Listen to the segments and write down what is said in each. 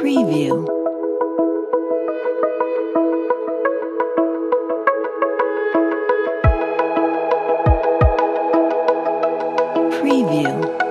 Preview. Preview.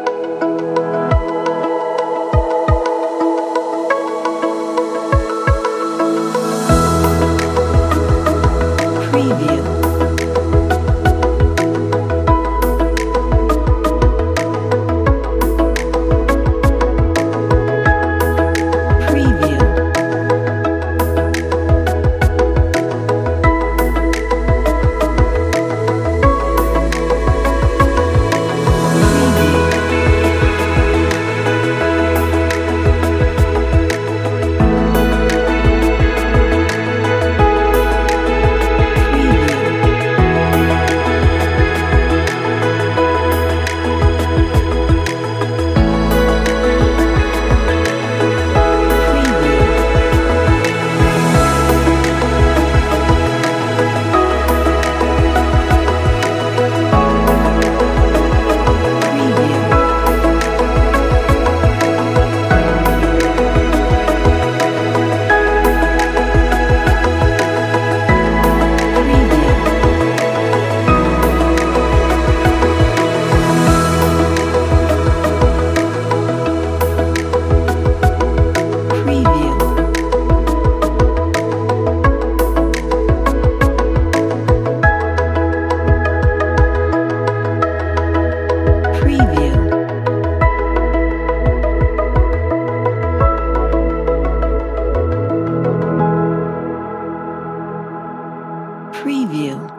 preview.